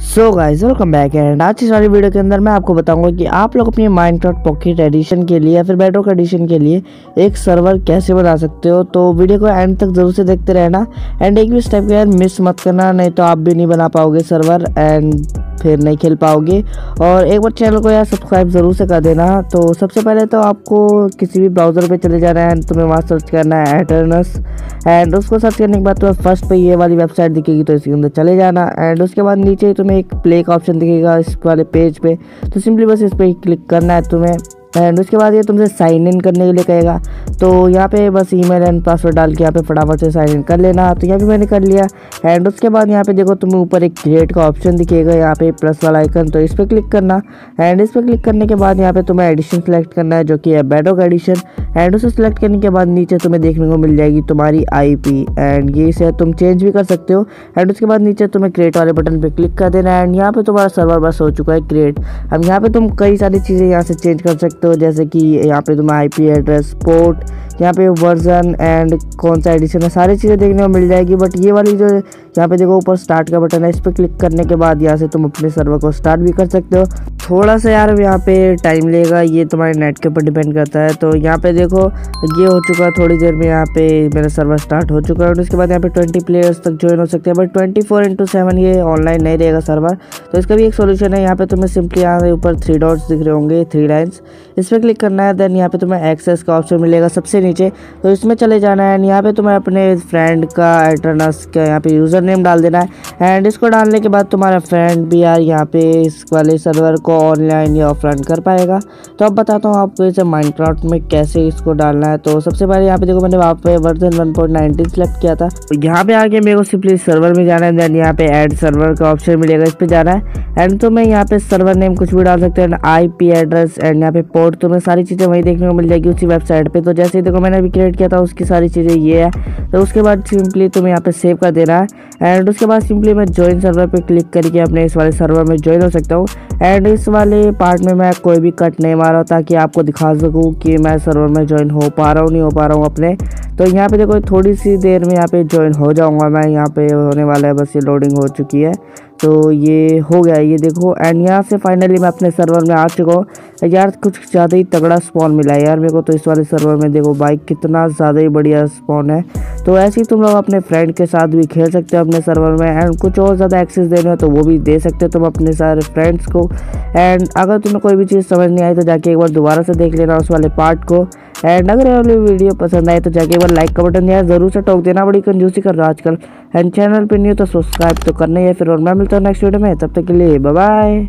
So guys welcome back and आज इस वाली वीडियो के अंदर मैं आपको बताऊँगा कि आप लोग अपनी माइनक्राफ्ट पॉकेट एडिशन के लिए या फिर बेडरॉक एडिशन के लिए एक सर्वर कैसे बना सकते हो? तो वीडियो को एंड तक ज़रूर से देखते रहना एंड एक भी स्टेप यार मिस मत करना, नहीं तो आप भी नहीं बना पाओगे सर्वर एंड फिर नहीं खेल पाओगे। और एक बार चैनल को यार सब्सक्राइब ज़रूर से कर देना। तो सबसे पहले तो आपको किसी भी ब्राउज़र पे चले जाना है, तुम्हें वहाँ सर्च करना है एटर्नस एंड उसको सर्च करने के बाद तुम्हें फ़र्स्ट पे ये वाली वेबसाइट दिखेगी तो इसके अंदर चले जाना। एंड उसके बाद नीचे तुम्हें एक प्ले का ऑप्शन दिखेगा इस वाले पेज पे। तो सिंपली बस इस पर क्लिक करना है तुम्हें। एंड उसके बाद ये तुमसे साइन इन करने के लिए कहेगा। तो यहाँ पे बस ईमेल एंड पासवर्ड डाल के यहाँ पे फटाफट से साइन इन कर लेना। तो यहाँ पे मैंने कर लिया। एंड उसके बाद यहाँ पे देखो तुम्हें ऊपर एक क्रिएट का ऑप्शन दिखेगा। यहाँ पे प्लस वाला आइकन तो इस पर क्लिक करना। एंड इस पर क्लिक करने के बाद यहाँ पे तुम्हें एडिशन सेलेक्ट करना है, जो कि है बेडोक एडिशन एंड उसे सेलेक्ट करने के बाद नीचे तुम्हें देखने को मिल जाएगी तुम्हारी आईपी एंड ये से तुम चेंज भी कर सकते हो। एंड उसके बाद नीचे तुम्हें क्रिएट वाले बटन पर क्लिक कर देना एंड यहाँ पे तुम्हारा सर्वर बस हो चुका है क्रिएट अब यहाँ पे तुम कई सारी चीज़ें यहाँ से चेंज कर सकते हो, जैसे कि यहाँ पे तुम्हें आईपी एड्रेस पोर्ट यहाँ पे वर्जन एंड कौन सा एडिशन है, सारी चीज़ें देखने को मिल जाएगी। बट ये वाली जो यहाँ पे देखो ऊपर स्टार्ट का बटन है, इस पर क्लिक करने के बाद यहाँ से तुम अपने सर्वर को स्टार्ट भी कर सकते हो। थोड़ा सा यार यहाँ पे टाइम लेगा ये तुम्हारे नेट के ऊपर डिपेंड करता है तो यहाँ पे देखो ये हो चुका है थोड़ी देर में यहाँ पे मेरा सर्वर स्टार्ट हो चुका है और उसके बाद यहाँ पे ट्वेंटी प्लेयर्स तक ज्वाइन हो सकते हैं but twenty four into seven ये ऑनलाइन नहीं रहेगा सर्वर तो इसका भी एक सोल्यूशन है यहाँ पे तुम्हें सिंपली यहाँ ऊपर थ्री डॉट्स दिख रहे होंगे थ्री लाइन्स इस पर क्लिक करना है देन यहाँ पे तुम्हें एक्सेस का ऑप्शन मिलेगा सबसे नीचे तो इसमें चले जाना है एंड यहाँ पे तुम्हें अपने फ्रेंड का एटर्नस का यहाँ पे यूज़र नेम डाल देना है एंड इसको डालने के बाद तुम्हारा फ्रेंड भी यार यहाँ पे इस वाले सर्वर को ऑनलाइन या ऑफलाइन कर पाएगा। तो अब बताता हूँ आपको इसे माइनक्राफ्ट में कैसे इसको डालना है। तो सबसे पहले यहाँ पे देखो मैंने वहाँ पे version one point nineteen select किया था। यहाँ पे आके मेरे को सिंपली सर्वर में जाना है देन यहाँ पे ऐड सर्वर का ऑप्शन मिलेगा, इस पर जाना है। एंड तो मैं यहाँ पे सर्वर नेम कुछ भी डाल सकते हैं आई पी एड्रेस एंड यहाँ पे पोर्ट तो मैं सारी चीज़ें वहीं देखने को मिल जाएगी उसी वेबसाइट पे। तो जैसे ही देखो मैंने अभी क्रिएट किया था, उसकी सारी चीज़ें ये है। तो उसके बाद सिंपली तुम्हें यहाँ पे सेव कर देना है। एंड उसके बाद सिंपली मैं ज्वाइन सर्वर पर क्लिक करके अपने इस वाले सर्वर में ज्वाइन हो सकता हूँ। एंड इस वाले पार्ट में मैं कोई भी कट नहीं मारा ताकि आपको दिखा सकूँ कि मैं सर्वर में ज्वाइन हो पा रहा हूँ, नहीं हो पा रहा हूँ अपने। तो यहाँ पे देखो थोड़ी सी देर में यहाँ पे ज्वाइन हो जाऊँगा मैं। यहाँ पे होने वाला है, बस ये लोडिंग हो चुकी है। तो ये हो गया, ये देखो। एंड यहाँ से फाइनली मैं अपने सर्वर में आ चुका हूँ। यार, कुछ ज़्यादा ही तगड़ा स्पॉन मिला है यार मेरे को तो इस वाले सर्वर में। देखो बाइक कितना ज़्यादा ही बढ़िया स्पॉन है। तो ऐसे ही तुम लोग अपने फ्रेंड के साथ भी खेल सकते हो अपने सर्वर में एंड कुछ और ज़्यादा एक्सेस देने हो तो वो भी दे सकते हो तुम अपने सारे फ्रेंड्स को। एंड अगर तुम्हें कोई भी चीज़ समझ नहीं आई तो जाके एक बार दोबारा से देख लेना उस वाले पार्ट को। एंड अगर वाली वीडियो पसंद आए तो जाके एक बार लाइक का बटन यार ज़रूर से टोक देना, बड़ी कंजूसी कर रहा आजकल। एंड चैनल पर नहीं हो तो सब्सक्राइब तो करना ही है फिर और मैं मिलता हूँ नेक्स्ट वीडियो में, तब तक के लिए बाय